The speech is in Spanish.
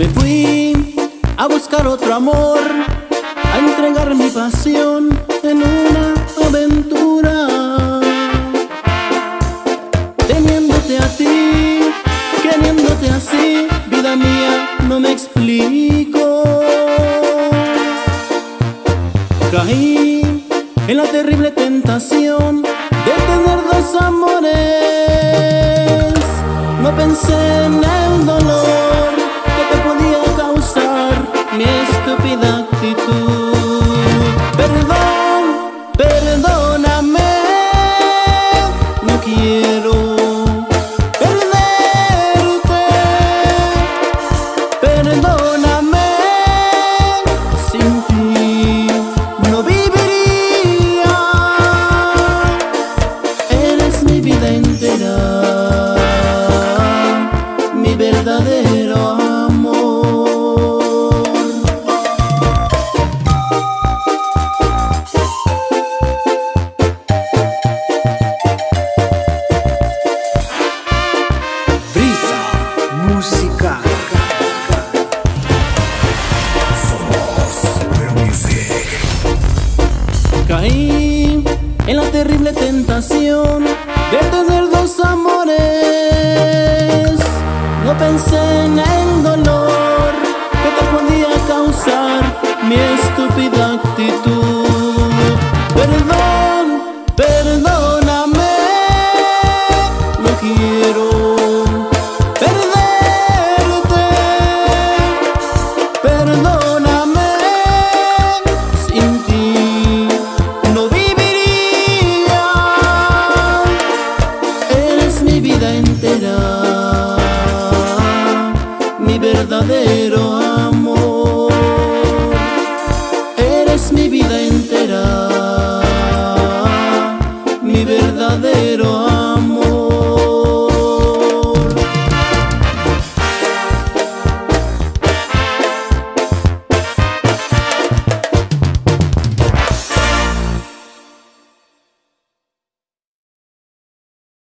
Me fui a buscar otro amor, a entregar mi pasión en una aventura. Teniéndote a ti, queriéndote así, vida mía, no me explico. Caí en la terrible tentación de tener dos amores. No pensé en pinang titu de tener dos amores. No pensé en el dolor que te podía causar mi estúpida verdadero amor.